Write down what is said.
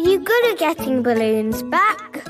Are you good at getting balloons back?